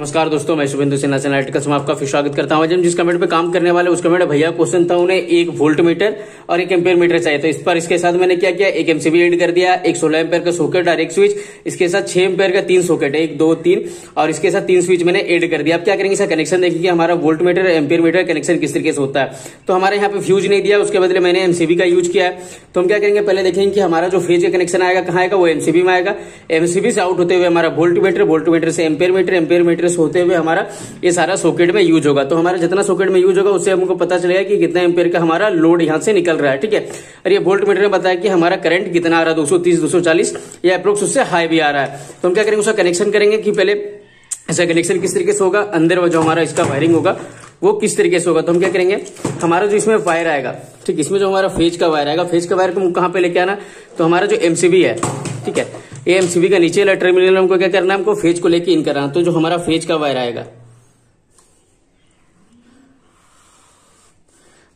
नमस्कार दोस्तों, मैं शुभेंदु सिन्हा से एनालिटिकल्स में आपका फिर स्वागत करता हूँ। जिस कमेंट पे काम करने वाले उस कमेंट भैया क्वेश्चन था उन्हें एक वोल्ट मीटर और एक एम्पेयर मीटर चाहिए। तो इस पर इसके साथ मैंने क्या किया, एक एमसीबी एड कर दिया, एक सोलह एम्पेयर का सॉकेट और एक स्विच इसके साथ छह एम्पेयर का तीन सॉकेट एक, दो, तीन, और इसके साथ तीन स्विच मैंने एड कर दिया। अब क्या करेंगे इसका कनेक्शन देखेंगे हमारा volt meter ampere meter connection किस तरीके से होता है। तो हमारे यहाँ पे फ्यूज नहीं दिया, उसके बदले मैंने एमसीबी का यूज़ किया है। तो हम क्या करेंगे, पहले देखेंगे कि हमारा जो फ़ेज़ का कनेक्शन आएगा, कहाँ आएगा? वो एमसीबी में आएगा। एमसीबी से आउट होते हुए हमारा वोल्ट मीटर वोल्ट मीटर से एम्पेयर मीटर एम्पेयर मीटर से होते हुए हमारा ये सारा सॉकेट में यूज़ होगा। तो हमारा जितना सॉकेट में यूज़ होगा, उससे हमको पता चलेगा कि कितना एम्पेयर का हमारा लोड यहाँ से निकल रहा है, ठीक है? और ये वोल्ट मीटर में बताया कि हमारा करंट कितना आ रहा है, दो सौ तीस, दो सौ चालीस, या अप्रोक्स उससे हाई भी आ रहा है। तो हम क्या करेंगे, उसका कनेक्शन करेंगे कि पहले ऐसा कनेक्शन किस तरीके से होगा? अंदर जो हमारा इसका वायरिंग होगा, वो किस तरीके से होगा? तो हम क्या करेंगे, हमारा जो इसमें वायर आएगा, ठीक, इसमें जो हमारा फ़ेज़ का वायर आएगा फ़ेज़ का वायर को कहाँ पे लेके आना? तो हमारा जो एमसीबी है, ठीक है? एमसीबी का नीचे वाला टर्मिनल हमको क्या करना है? हमको फ़ेज़ को लेके इन करना तो जो हमारा फ़ेज़ का वायर आएगा।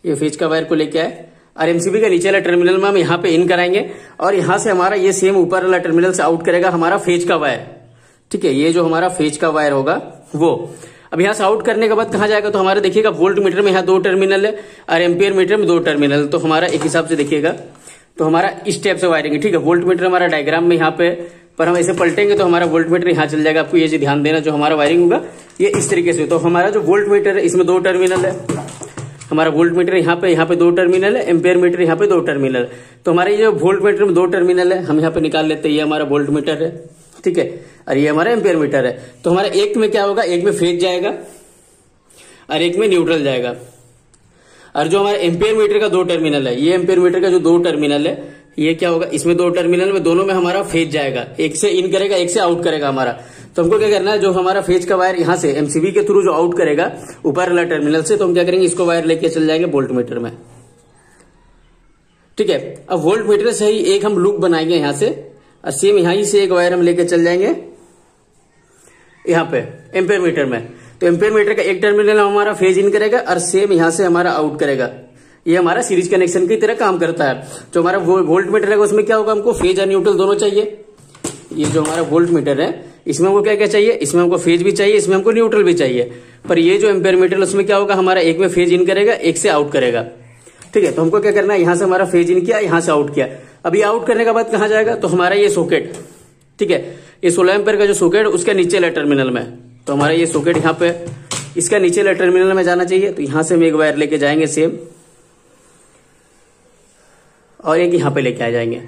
ये फ़ेज़ का वायर को लेके आए। और एमसीबी का नीचे वाला टर्मिनल में हम यहाँ पे इन कराएँगे और यहाँ से हमारा ये सेम ऊपर वाला टर्मिनल से आउट करेगा हमारा फ़ेज़ का वायर। ठीक है, ये जो हमारा फ़ेज़ का वायर होगा, वो। अब यहाँ से आउट करने के बाद कहा जाएगा? तो हमारा देखिएगा वोल्ट मीटर में यहाँ दो टर्मिनल है, और एम्पियर मीटर में दो टर्मिनल तो हमारा एक हिसाब से देखिएगा। तो हमारा इस टाइप से वायरिंग है। ठीक है वोल्ट मीटर हमारा डायग्राम में यहाँ पे, पर हम ऐसे पलटेंगे तो हमारा वोल्ट मीटर यहाँ चल जाएगा। आपको ये ध्यान देना, जो हमारा वायरिंग होगा, ये इस तरीके से। तो हमारा जो वोल्ट मीटर है, इसमें दो टर्मिनल है। हमारा वोल्ट मीटर यहाँ पे यहाँ पे दो टर्मिनल है एम्पेयर मीटर यहाँ पे दो टर्मिनल तो हमारे ये वोल्ट मीटर में दो टर्मिनल है, हम यहाँ पे निकाल लेते हैं, ये हमारा वोल्ट मीटर है। ठीक है? और ये हमारा एम्पेयर मीटर है। तो हमारा एक में क्या होगा? एक में फ़ेज़ जाएगा, और एक में न्यूट्रल जाएगा। और जो हमारे एम्पेयर मीटर का दो टर्मिनल है, ये एम्पेयर मीटर का जो दो टर्मिनल है, ये क्या होगा? इसमें दो टर्मिनल में दोनों में हमारा फ़ेज़ जाएगा। एक से इन करेगा, एक से आउट करेगा हमारा। तो हमको क्या करना है? जो हमारा फ़ेज़ का वायर यहाँ से एमसीबी के थ्रू जो आउट करेगा, ऊपर वाला टर्मिनल से तो हम क्या करेंगे? इसको वायर लेके चल जाएँगे वोल्ट मीटर में। ठीक है? अब वोल्ट मीटर से ही एक हम लूप बनाएँगे यहाँ से, और सेम यहाँ से एक वायर हम लेके चल जाएँगे, यहाँ पे एम्पेयर मीटर में। तो एम्पेयर मीटर का एक टर्मिनल हमारा फ़ेज़ इन करेगा और सेम यहाँ से हमारा आउट करेगा। ये हमारा सीरीज़ कनेक्शन की तरह काम करता है। जो हमारा वोल्ट मीटर है, उसमें क्या होगा? हमको फ़ेज़ और न्यूट्रल दोनों चाहिए। ये जो हमारा वोल्ट मीटर है, इसमें हमको क्या क्या चाहिए? इसमें हमको फ़ेज़ भी चाहिए, इसमें हमको न्यूट्रल भी चाहिए। पर ये जो एम्पेयर मीटर है, उसमें क्या होगा? हमारा एक में फ़ेज़ इन करेगा, एक से आउट करेगा। ठीक है तो हमको क्या करना है? यहाँ से हमारा फ़ेज़ इन किया, यहाँ से आउट किया। अभी आउट करने के बाद कहा जाएगा? तो हमारा ये सॉकेट। ठीक है, ये सोलह एम्पेयर का जो सॉकेट, उसके नीचे वाला टर्मिनल में। तो हमारा ये सॉकेट यहाँ पे, इसका नीचे वाला टर्मिनल में जाना चाहिए तो यहाँ से हम एक वायर लेके जाएँगे सेम और एक यहाँ पे लेके आ जाएँगे।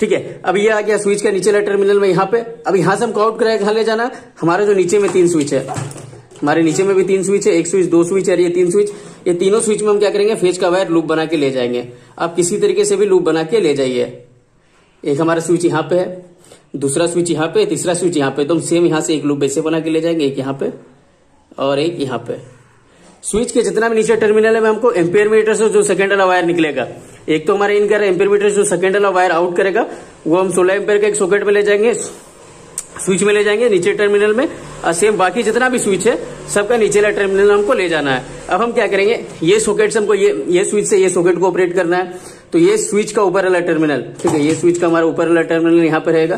ठीक है, अब ये आ गया स्विच का नीचे वाला टर्मिनल में यहाँ पे। अब यहाँ से हमको आउट कराए कहा ले जाना। हमारा जो नीचे में तीन स्विच है, हमारे नीचे में भी तीन स्विच है, एक स्विच दो स्विच है ये तीन स्विच ये तीनों स्विच में हम क्या करेंगे फ़ेज़ का वायर लूप बना के ले जाएँगे। आप किसी तरीके से भी लूप बना के ले जाइए। एक हमारा स्विच यहाँ पे है। दूसरा स्विच यहाँ पे, तीसरा स्विच यहाँ पे तो हम सेम यहाँ से एक लूप ऐसे बना के ले जाएँगे, एक यहाँ पे और एक यहाँ पे। स्विच के जितना भी नीचे टर्मिनल है हमको एम्पेयर मीटर से जो सेकेंड वाला वायर निकलेगा। एक तो हमारा इन कर एम्पेयर मीटर से जो सेकेंड वाला वायर आउट करेगा, वो हम सोलह एम्पेयर के एक सॉकेट में ले जाएँगे स्विच में ले जाएँगे नीचे टर्मिनल में। और सेम बाकी जितना भी स्विच है, सबका नीचे वाला टर्मिनल हमको ले जाना है। अब हम क्या करेंगे, ये सॉकेट से हमको ये ये स्विच से ये सॉकेट को ऑपरेट करना है। तो ये स्विच का ऊपर वाला टर्मिनल ठीक है, ये स्विच का हमारा ऊपर वाला टर्मिनल यहाँ पे रहेगा।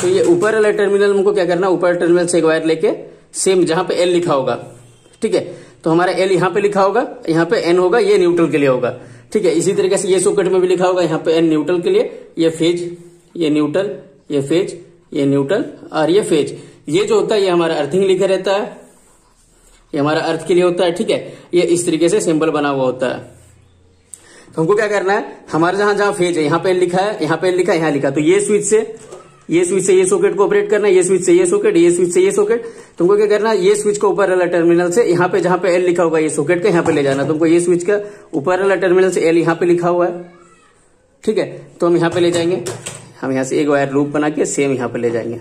तो ये ऊपर वाला टर्मिनल हमको क्या करना ऊपर टर्मिनल से एक वायर लेके सेम जहाँ पे एल लिखा होगा, ठीक है? तो हमारा एल यहाँ पे लिखा होगा, यहाँ पे एन होगा, ये न्यूट्रल के लिए होगा, ठीक है? इसी तरीके से ये सॉकेट में भी लिखा होगा, यहाँ पे एन न्यूट्रल के लिए, ये फ़ेज़ ये न्यूट्रल ये फ़ेज़ ये न्यूट्रल और ये फ़ेज़ ये जो होता है, ये हमारा अर्थिंग लिखा रहता है। ये हमारा अर्थ के लिए होता है, ठीक है? ये इस तरीके से सिंबल बना हुआ होता है। तो हमको क्या करना है? हमारे जहाँ जहाँ फ़ेज़ है, यहाँ पे लिखा है, यहाँ पे लिखा है, यहाँ लिखा तो ये स्विच से, ये स्विच से ये सॉकेट को ऑपरेट करना है, ये स्विच से ये सॉकेट ये स्विच से ये सॉकेट तुमको क्या करना है? ये स्विच को ऊपर वाला टर्मिनल से, यहाँ पे जहाँ पे एल लिखा होगा ये सॉकेट का, यहाँ पे ले जाना तुमको ये स्विच का ऊपर वाला टर्मिनल से एल यहाँ पे लिखा हुआ है। ठीक है? तो हम यहाँ पे ले जाएँगे। हम यहाँ से एक वायर लूप बना के सेम यहाँ पे ले जाएँगे।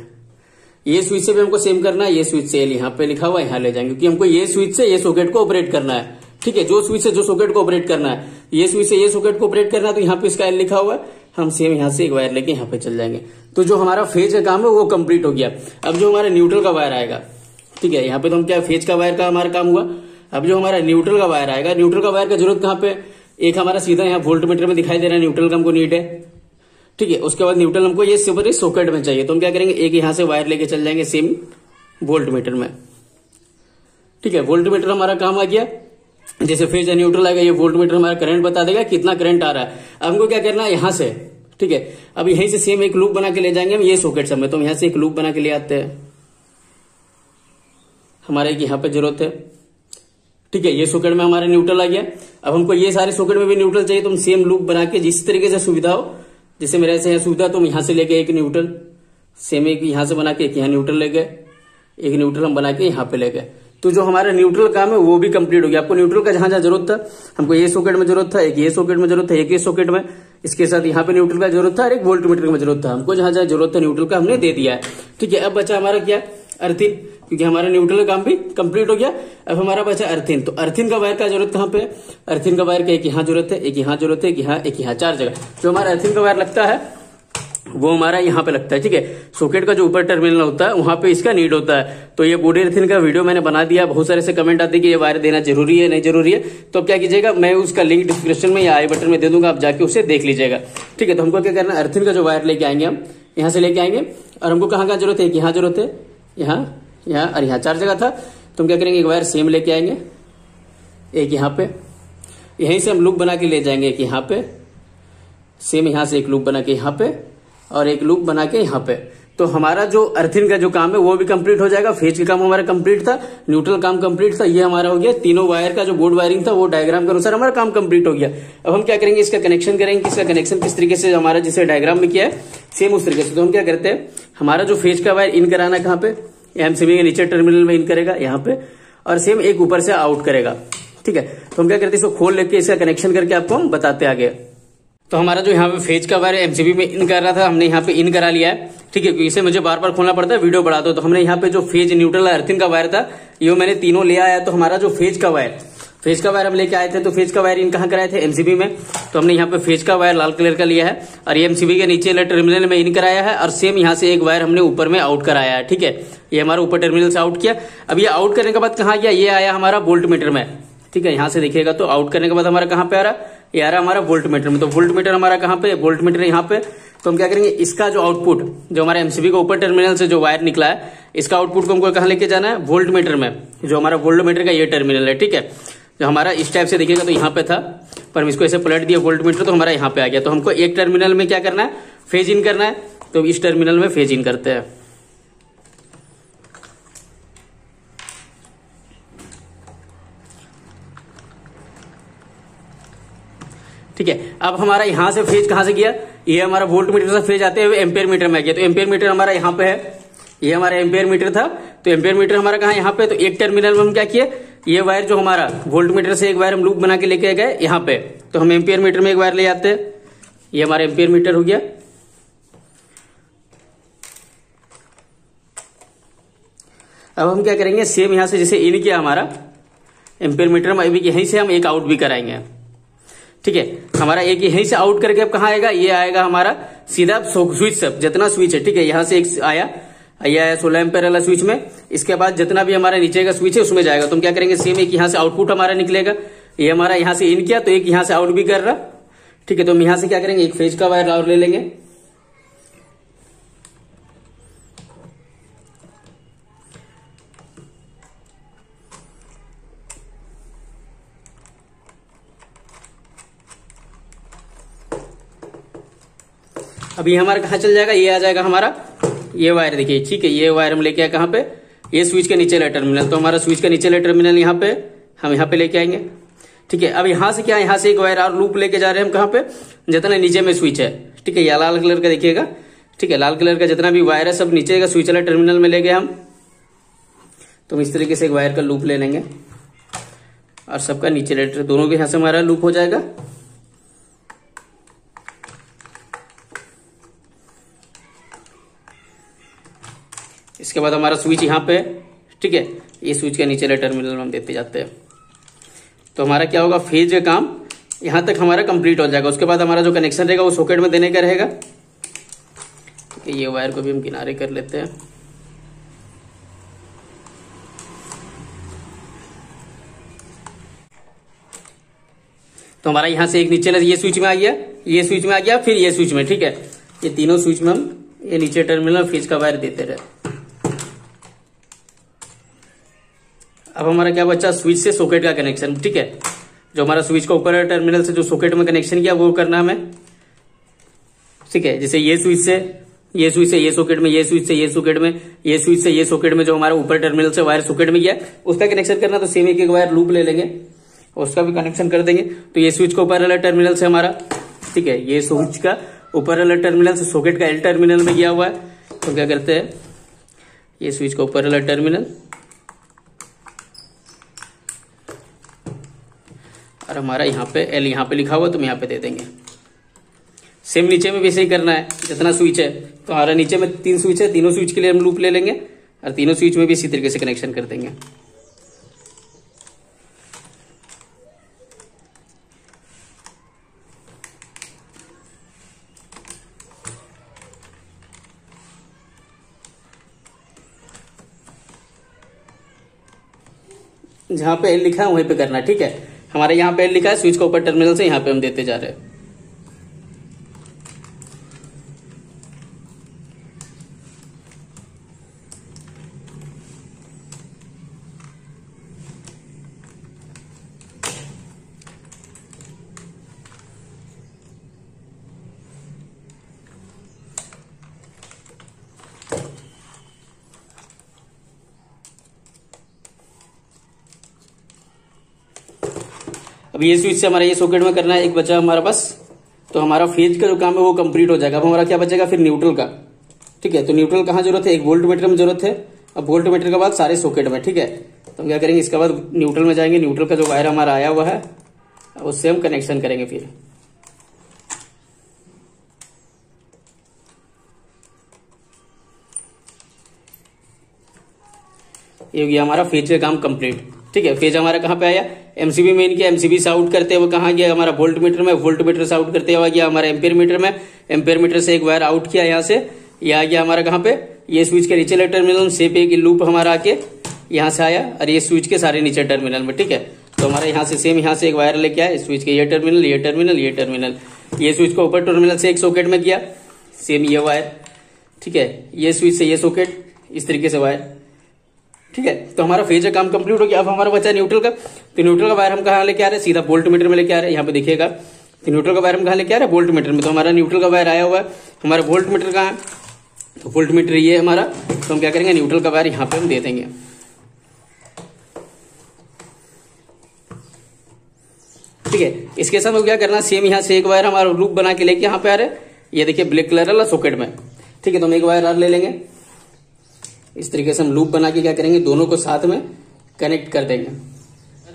ये स्विच से भी हमको सेम करना है, ये स्विच से एल यहाँ पे लिखा हुआ है, यहाँ ले जाएँगे। क्योंकि हमको ये स्विच से ये सॉकेट को ऑपरेट करना है। ठीक है? जो स्विच से जो सॉकेट को ऑपरेट करना है ये स्विच से ये सॉकेट को ऑपरेट करना है तो यहाँ पे इसका एल लिखा हुआ है। हम सेम यहाँ से एक वायर लेके यहाँ पे चल जाएँगे। तो जो हमारा फ़ेज़ का काम है, वो कंप्लीट हो गया। अब जो हमारा न्यूट्रल का वायर आएगा, ठीक है, यहाँ पे तो हम क्या फ़ेज़ का वायर का हमारा काम हुआ। अब जो हमारा न्यूट्रल का वायर आएगा न्यूट्रल का वायर का ज़रूरत कहाँ पे? एक हमारा सीधा यहाँ वोल्ट मीटर में दिखाई दे रहा है न्यूट्रल का हमको नीट है। ठीक है, उसके बाद न्यूट्रल हमको ये सॉकेट में चाहिए। तो हम क्या करेंगे, एक यहाँ से वायर लेके चल जाएँगे सेम वोल्ट मीटर में। ठीक है वोल्ट मीटर हमारा काम आ गया। जैसे फ़ेज़ या न्यूट्रल आएगा, ये वोल्ट मीटर हमारा करंट बता देगा कितना करंट आ रहा है। हमको क्या करना है? यहाँ से, ठीक है? अब यहीं से सेम एक लूप बना के ले जाएँगे हम, ये सॉकेट सब में तो हम यहाँ से एक लूप बना के ले आते हैं। हमारे यहाँ पे ज़रूरत है। ठीक है, ये सॉकेट में हमारा न्यूट्रल आ गया। अब हमको ये सारे सॉकेट में भी न्यूट्रल चाहिए तो हम सेम लूप बना के जिस तरीके से सुविधा हो, जैसे मेरे ऐसे यहाँ सुविधा तो हम यहाँ से लेके एक न्यूट्रल सेम एक यहाँ से बना के, एक यहाँ न्यूट्रल ले गए। एक न्यूट्रल हम बना के यहाँ पे ले गए। तो जो हमारा न्यूट्रल काम है, वो भी कंप्लीट हो गया। आपको न्यूट्रल का जहाँ जहाँ ज़रूरत था, हमको ये सॉकेट में ज़रूरत था, एक ये सॉकेट में ज़रूरत था, एक ये सॉकेट में। इसके साथ यहाँ पे न्यूट्रल का ज़रूरत था, और एक वोल्ट मीटर में ज़रूरत था। हमको जहाँ जहाँ ज़रूरत था न्यूट्रल का हमने दे दिया है। ठीक है, अब बचा हमारा क्या? अर्थिन क्योंकि हमारा न्यूट्रल का काम भी कंप्लीट हो गया। अब हमारा बचा अर्थिन तो अर्थिन का वायर का ज़रूरत कहाँ पे अर्थिन का वायर का एक यहाँ ज़रूरत है, एक यहाँ ज़रूरत है, एक यहाँ एक यहाँ, चार जगह। जो हमारा अर्थिन का वायर लगता है वो हमारा यहाँ पे लगता है, ठीक है? सॉकेट का जो ऊपर टर्मिनल होता है, वहाँ पे इसका नीड होता है। तो ये बॉडी अर्थिन का वीडियो मैंने बना दिया। बहुत सारे से कमेंट आते हैं कि ये वायर देना ज़रूरी है, नहीं ज़रूरी है। तो क्या कीजिएगा, मैं उसका लिंक डिस्क्रिप्शन में या आई बटन में दे दूँगा, आप जाके उसे देख लीजिएगा। ठीक है तो हमको क्या करना अर्थिन का जो वायर लेके आएँगे हम, यहाँ से लेके आएँगे। और हमको कहाँ कहाँ ज़रूरत है? यहाँ ज़रूरत है, यहाँ यहाँ, और यहाँ चार जगह था। तो हम क्या करेंगे, एक वायर सेम लेके आएँगे, एक यहाँ पे। यहीं से हम लूप बना के ले जाएँगे एक यहाँ पे। सेम यहाँ से एक लूप बना के यहाँ पे। और एक लूप बना के यहाँ पे। तो हमारा जो अर्थिन का जो काम है, वो भी कंप्लीट हो जाएगा। फ़ेज़ का काम हमारा कंप्लीट था न्यूट्रल काम कंप्लीट था, ये हमारा हो गया। तीनों वायर का जो बोर्ड वायरिंग था, वो डायग्राम के अनुसार हमारा काम कंप्लीट हो गया। अब हम क्या करेंगे, इसका कनेक्शन करेंगे, इसका कनेक्शन किस तरीके से हमारा जिसे डायग्राम में किया है सेम उस तरीके से। तो हम क्या करते हैं, हमारा जो फ़ेज़ का वायर इन कराना कहाँ पे? एमसीबी के नीचे टर्मिनल में इन करेगा, यहाँ पे। और सेम एक ऊपर से आउट करेगा। ठीक है? तो हम क्या करते हैं, इसको खोल लेके इसका कनेक्शन करके आपको हम बताते आगे। तो हमारा जो यहाँ पे फ़ेज़ का वायर एमसीबी में इन कर रहा था, हमने यहाँ पे इन करा लिया है। ठीक है इसे मुझे बार बार खोलना पड़ता है, वीडियो बढ़ा दो। तो हमने यहाँ पे जो फ़ेज़ न्यूट्रल अर्थिंग का वायर था, ये मैंने तीनों ले आया। तो हमारा जो फ़ेज़ का वायर, फ़ेज़ का वायर हम लेके आए थे तो फ़ेज़ का वायर इन कहाँ कराए थे? एमसीबी में। तो हमने यहाँ पे फ़ेज़ का वायर लाल कलर का लिया है, और ये एमसीबी के नीचे टर्मिनल में इन कराया है, और सेम यहाँ से एक वायर हमने ऊपर में आउट कराया है। ठीक है, ये हमारा ऊपर टर्मिनल से आउट किया। अब ये आउट करने के बाद कहाँ गया? ये आया हमारा वोल्ट मीटर में। ठीक है, यहाँ से देखिएगा तो आउट करने के बाद हमारा कहाँ पे आ रहा है? ये आ रहा हमारा वोल्ट मीटर में तो वोल्ट मीटर हमारा कहाँ पे? वोल्ट मीटर यहाँ पे। तो हम क्या करेंगे? इसका जो आउटपुट, जो हमारे एमसीबी का ऊपर टर्मिनल से जो वायर निकला है, इसका आउटपुट को हमको कहाँ लेके जाना है? वोल्ट मीटर में, जो हमारा वोल्ट मीटर का ये टर्मिनल है, ठीक है? जो हमारा इस टाइप से देखिएगा तो यहाँ पे था, पर हम इसको ऐसे पलट दिया, वोल्ट मीटर तो हमारा यहाँ पे आ गया। तो हमको एक टर्मिनल में क्या करना है? फ़ेज़ इन करना है। तो इस टर्मिनल में फ़ेज़ इन करते हैं। ठीक है? अब हमारा यहाँ से फ़ेज़ कहाँ से गया ये हमारा वोल्ट मीटर से फ़ेज़ आते हुए एम्पेयर मीटर में गया तो एम्पेयर मीटर हमारा यहाँ पे है। ये हमारा एम्पेयर मीटर था। तो एम्पेयर मीटर हमारा कहा? यहाँ पे। तो एक टर्मिनल में हम क्या किए? ये वायर जो हमारा वोल्ट मीटर से एक वायर हम लूप बना के लेके गए यहाँ पे। तो हम एम्पेयर मीटर में एक वायर ले आते। हैं ये हमारा एम्पेयर मीटर हो गया। अब हम क्या करेंगे? सेम यहाँ से जैसे इन किया हमारा। एम्पेयर मीटर में अभी यहीं से हम एक आउट भी कराएँगे। ठीक है? हमारा एक यहीं से आउट करके अब कहा आएगा? ये आएगा हमारा सीधा स्विच सब, जितना स्विच है, ठीक है? यहाँ से एक आया, ये आया सोलह एम्पेयर वाला स्विच में। इसके बाद जितना भी हमारा नीचे का स्विच है, उसमें जाएगा। तो हम क्या करेंगे? सेम एक यहाँ से आउटपुट हमारा निकलेगा। ये हमारा यहाँ से इन किया तो एक यहाँ से आउट भी कर रहा। ठीक है तो हम यहाँ से क्या करेंगे? एक फ़ेज़ का वायर और ले लेंगे। अभी हमारा कहा चल जाएगा? ये आ जाएगा हमारा, ये वायर देखिए, ठीक है, ये वायर हम लेके आए कहाँ पे? ये स्विच के नीचे टर्मिनल तो हमारा स्विच का नीचे टर्मिनल यहाँ पे, हम यहाँ पे लेके आएँगे। ठीक है, अब यहाँ से क्या, यहाँ से एक वायर और लूप लेके जा रहे हैं हम कहाँ पे? जितना नीचे में स्विच है। ठीक है, ये लाल कलर का देखिएगा। ठीक है, लाल कलर का जितना भी वायर है, सब नीचे का स्विच वाला टर्मिनल में ले गए हम। तो हम इस तरीके से एक वायर का लूप ले लेंगे। और सबका नीचे दोनों के यहाँ से हमारा लूप हो जाएगा। इसके बाद हमारा स्विच यहाँ पे, ठीक है? ये स्विच के नीचे टर्मिनल हम देते जाते हैं। तो हमारा क्या होगा? फ़ेज़ का काम यहाँ तक हमारा कंप्लीट हो जाएगा। उसके बाद हमारा जो कनेक्शन रहेगा वो सॉकेट में देने का रहेगा। ये वायर को भी हम किनारे कर लेते हैं। तो हमारा यहाँ से एक नीचे ये स्विच में आ गया, ये स्विच में आ गया, फिर ये स्विच में, ठीक है? ये तीनों स्विच में हम, ये नीचे टर्मिनल फ्रिज का वायर देते रहे। अब हमारा क्या बचा? स्विच से सॉकेट का कनेक्शन ठीक है? जो हमारा स्विच का ऊपर टर्मिनल से जो सॉकेट में कनेक्शन किया, वो करना हमें। ठीक है? जैसे ये स्विच से, ये स्विच से, ये सॉकेट में, ये स्विच से, ये सॉकेट में, ये स्विच से, ये सॉकेट में जो हमारा ऊपर टर्मिनल से वायर सॉकेट में गया उसका कनेक्शन करना तो सेम एक एक वायर लूप ले लेंगे, उसका भी कनेक्शन कर देंगे। तो ये स्विच का ऊपर वाला टर्मिनल से हमारा, ठीक है? ये स्विच का ऊपर वाला टर्मिनल से सॉकेट का एल टर्मिनल में गया हुआ है। तो क्या करते हैं? ये स्विच का ऊपर वाला टर्मिनल और हमारा यहाँ पे एल यहाँ पे लिखा हुआ तो हम यहाँ पे दे देंगे। सेम नीचे में ऐसे ही करना है, जितना स्विच है। तो हमारा नीचे में तीन स्विच है, तीनों स्विच के लिए हम लूप ले लेंगे और तीनों स्विच में भी इसी तरीके से कनेक्शन कर देंगे। जहाँ पे एल लिखा है, वहीं पे करना ठीक है? हमारे यहाँ पे लिखा है स्विच का ऊपर टर्मिनल से यहाँ पे हम देते जा रहे हैं। अब ये स्विच से हमारा ये सॉकेट में करना है, एक बचा हमारा बस तो हमारा फ़ेज़ का जो काम है वो कंप्लीट हो जाएगा। अब हमारा क्या बचेगा? फिर न्यूट्रल का। ठीक है तो न्यूट्रल कहाँ ज़रूरत है? एक वोल्ट मीटर में ज़रूरत है। अब वोल्ट मीटर के बाद सारे सॉकेट में, ठीक है? तो हम क्या करेंगे? इसके बाद न्यूट्रल में जाएँगे। न्यूट्रल का जो वायर हमारा आया हुआ है उससे हम कनेक्शन करेंगे फिर। ये हो गया हमारा फ़ेज़ का काम कंप्लीट ठीक है, फ़ेज़ हमारा कहाँ पे आया? एमसीबी मेन किया एमसीबी से आउट करते हुए कहाँ गया? हमारा वोल्ट मीटर में वोल्ट मीटर से आउट करते हुए गया हमारा एम्पेयर मीटर में। एम्पेयर मीटर से एक वायर आउट किया यहाँ से। ये आ गया हमारा कहाँ पे? ये स्विच के नीचे टर्मिनल सेप एक लूप हमारा आके यहाँ से आया और ये स्विच के सारे नीचे टर्मिनल में, ठीक है? तो हमारा यहाँ से सेम यहाँ से एक वायर लेके आया स्विच के ये टर्मिनल ये टर्मिनल ये टर्मिनल ये स्विच को ऊपर टर्मिनल से एक सॉकेट में किया। सेम ये वायर ठीक है? ये स्विच से ये सॉकेट इस तरीके से वायर ठीक है? तो हमारा फ़ेज़ काम कंप्लीट हो गया। अब हमारा बचा न्यूट्रल का। तो न्यूट्रल का वायर हम कहा लेके आ रहे हैं? सीधा वोल्ट मीटर में लेके आ रहे हैं। यहाँ पे देखिएगा। तो न्यूट्रल का वायर हम कहा लेके आ रहे हैं? वोल्ट मीटर में। तो हमारा न्यूट्रल का वायर आया हुआ है। हमारा वोल्ट मीटर कहाँ है? तो वोल्ट मीटर ये हमारा। तो हम क्या करेंगे? न्यूट्रल का वायर यहाँ पे हम दे देंगे। ठीक है? इसके साथ हम क्या करना? सेम यहाँ से एक वायर हमारा लूप बना के लेके यहाँ पे आ रहे ये देखिए ब्लैक कलर वाला सॉकेट में। ठीक है? तो हम एक वायर और ले लेंगे। इस तरीके से हम लूप बना के क्या करेंगे, दोनों को साथ में कनेक्ट कर देंगे।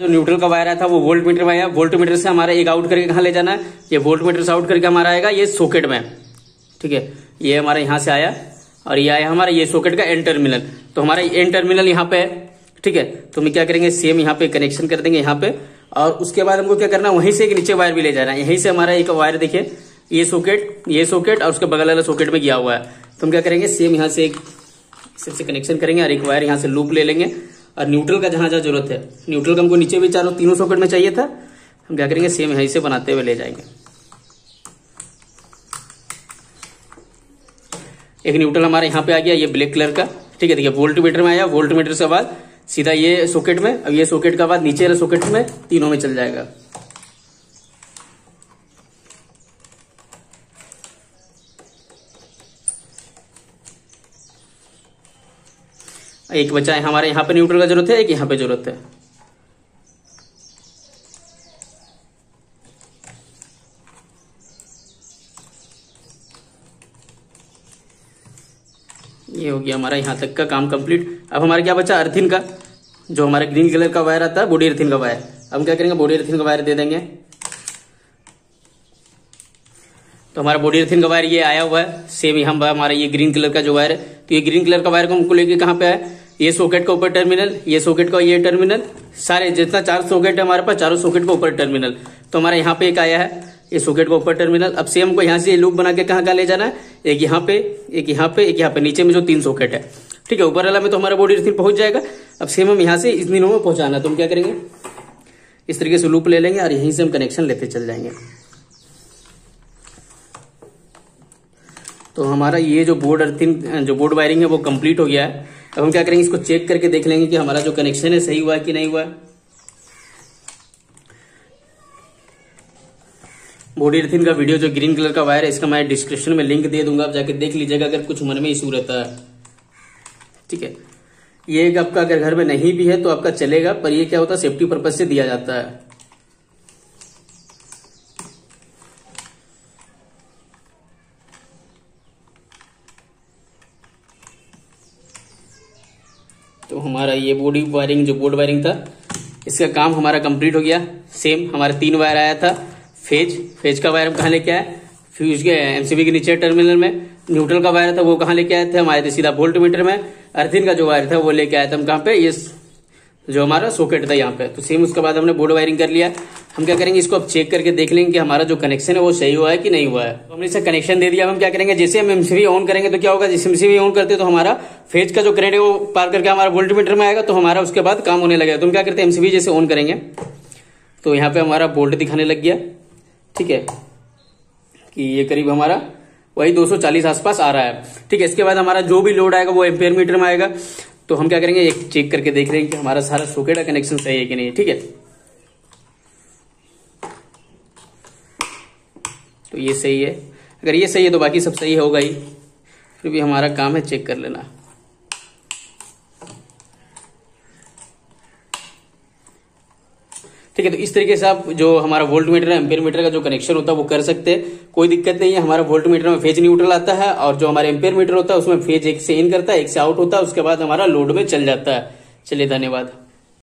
जो न्यूट्रल का वायर आया था, वो वोल्ट मीटर में आया। वोल्ट मीटर से हमारा एक आउट करके कहा ले जाना है? ये वोल्ट मीटर से आउट करके हमारा आएगा ये सॉकेट में। ठीक है? ये हमारा यहाँ से आया और ये आया हमारा, ये सॉकेट का एन टर्मिनल तो हमारा एन टर्मिनल यहाँ पे है। ठीक है? तो हम क्या करेंगे सेम यहाँ पे कनेक्शन कर देंगे यहाँ पे। और उसके बाद हमको क्या करना है, वहीं से एक नीचे वायर भी ले जाना है। यहीं से हमारा एक वायर देखिए, ये सॉकेट ये सॉकेट और उसके बगल वाला सॉकेट में गया हुआ है। तो हम क्या करेंगे सेम यहाँ से एक से कनेक्शन करेंगे और एक वायर यहाँ से लूप ले लेंगे। और न्यूट्रल का जहाँ जहाँ ज़रूरत है न्यूट्रल का हमको नीचे भी चारों तीनों सॉकेट में चाहिए था। हम क्या करेंगे सेम यहीं से बनाते हुए ले जाएँगे। एक न्यूट्रल हमारे यहाँ पे आ गया, ये ब्लैक कलर का। ठीक है, देखिए वोल्ट मीटर में आया वोल्ट मीटर से बाद सीधा ये सॉकेट में, अब ये सॉकेट का बाद नीचे सॉकेट में तीनों में चल जाएगा। एक बचा है, हमारे यहाँ पे न्यूट्रल का ज़रूरत है, एक यहाँ पे ज़रूरत है। ये हो गया हमारा यहाँ तक का काम कंप्लीट अब हमारा क्या बचा? अर्थिन का। जो हमारा ग्रीन कलर का वायर आता है बॉडी अर्थिन का वायर अब क्या करेंगे? बॉडी अर्थिन का वायर दे देंगे। तो हमारा बॉडी अर्थिन का वायर ये आया हुआ है। सेम यहाँ हमारा ये ग्रीन कलर का जो वायर है तो ये ग्रीन कलर का वायर को हमको लेके कहाँ पे आया? ये सॉकेट का ऊपर टर्मिनल ये सॉकेट का ये टर्मिनल सारे जितना चार सॉकेट है हमारे पास, चारों सॉकेट का ऊपर टर्मिनल तो हमारा यहाँ पे एक आया है, ये सॉकेट का ऊपर टर्मिनल अब सेम को यहाँ से लूप बना के कहाँ ले जाना है? एक यहाँ पे, एक यहाँ पे, एक यहाँ पे, नीचे में जो तीन सॉकेट है। ठीक है, ऊपर वाला में तो हमारा बॉडी अर्थिन पहुँच जाएगा। अब सेम हम यहाँ से इस दिनों में पहुंचाना तो हम क्या करेंगे? इस तरीके से लूप ले लेंगे और यहीं से हम कनेक्शन लेते चल जाएँगे। तो हमारा ये जो बोर्ड अर्थिंग जो बोर्ड वायरिंग है वो कंप्लीट हो गया है। अब हम क्या करेंगे, इसको चेक करके देख लेंगे कि हमारा जो कनेक्शन है, सही हुआ है कि नहीं हुआ। बॉडी अर्थिन का वीडियो जो ग्रीन कलर का वायर है, इसका मैं डिस्क्रिप्शन में लिंक दे दूँगा, आप जाके देख लीजिएगा अगर कुछ मन में इशू रहता है। ठीक है? ये आपका अगर घर में नहीं भी है तो आपका चलेगा, पर ये क्या होता है सेफ्टी पर्पज से दिया जाता है तो हमारा ये बॉडी वायरिंग जो बोर्ड वायरिंग था, इसका काम हमारा कंप्लीट हो गया। सेम हमारा तीन वायर आया था। फ़ेज़ फ़ेज़ का वायर कहाँ लेके आया फ्यूज के एमसीबी के नीचे टर्मिनल में। न्यूट्रल का वायर था, वो कहाँ लेके आए थे? हमारे थे सीधा वोल्ट मीटर में अर्थिन का जो वायर था, वो लेके आए थे हम कहाँ पे? ये जो हमारा सॉकेट था यहाँ पे। तो सेम उसके बाद हमने बोर्ड वायरिंग कर लिया। हम क्या करेंगे, इसको अब चेक करके देख लेंगे कि हमारा जो कनेक्शन है वो सही हुआ है कि नहीं हुआ है। तो हमने इसे कनेक्शन दे दिया। हम क्या करेंगे, जैसे हम एमसीबी ऑन करेंगे तो क्या होगा, जैसे एमसीबी ऑन करते तो हमारा फ़ेज़ का जो करेंट है वो पार करके हमारा वोल्ट मीटर में आएगा तो हमारा उसके बाद काम होने लगेगा। तो हम क्या करते हैं एमसीबी जैसे ऑन करेंगे। तो यहाँ पे हमारा वोल्ट दिखाने लग गया। ठीक है कि ये करीब हमारा वही 240 आसपास आ रहा है। ठीक है, इसके बाद हमारा जो भी लोड आएगा वो एम्पेयर मीटर में आएगा। तो हम क्या करेंगे? एक चेक करके देख रहे हैं कि हमारा सारा सोकेट का कनेक्शन सही है कि नहीं, ठीक है? तो ये सही है। अगर ये सही है तो बाकी सब सही होगा ही। फिर भी हमारा काम है चेक कर लेना। ठीक है तो इस तरीके से आप जो हमारा वोल्ट मीटर एम्पेयर मीटर का जो कनेक्शन होता है, वो कर सकते हैं। कोई दिक्कत नहीं है, हमारा वोल्ट मीटर में फ़ेज़ न्यूट्रल आता है और जो हमारे एम्पेयर मीटर होता है, उसमें फ़ेज़ एक से इन करता है, एक से आउट होता है, उसके बाद हमारा लोड में चल जाता है। चलिए, धन्यवाद।